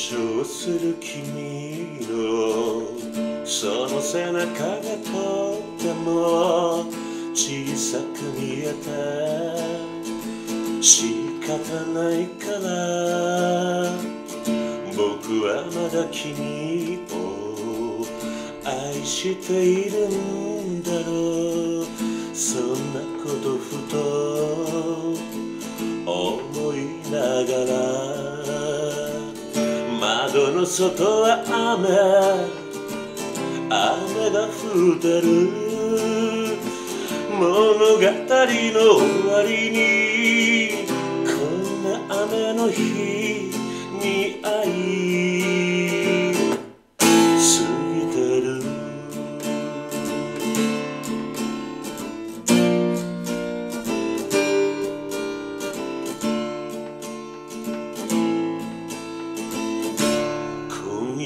長する君のその背中がとっても小さく見えて仕方ないから僕はまだ君を愛しているんだろう。そんなことふと思いながら。窓の外は雨。雨が降ってる。物語の終わりに。こんな雨の日に会い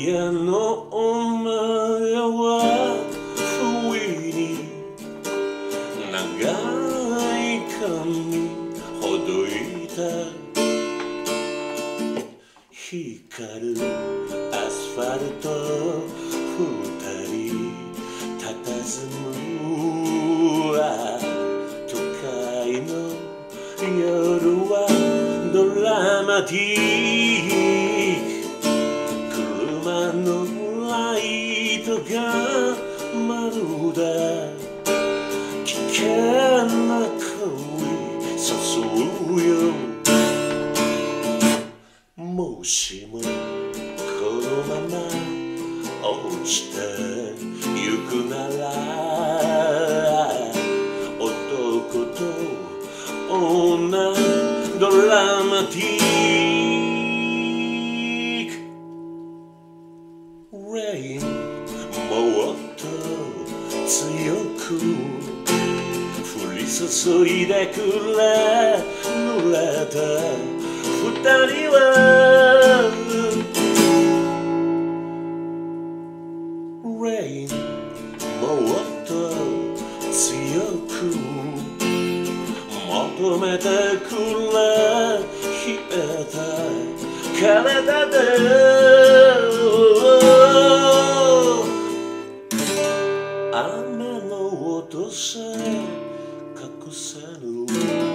夜のお前は不意に長い髪ほどいた光るアスファルト二人佇むは都会の夜はドラマティックがまるで危険な恋誘うよもしもこのまま落ちてゆくなら男と女ドラマティック。レインもっと強く降り注いでくれ濡れた。二人は Rain もっと強く求めてくれ冷えた。体で雨の音さえ隠さぬ